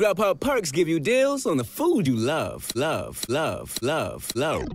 Grubhub perks give you deals on the food you love, love, love, love, love.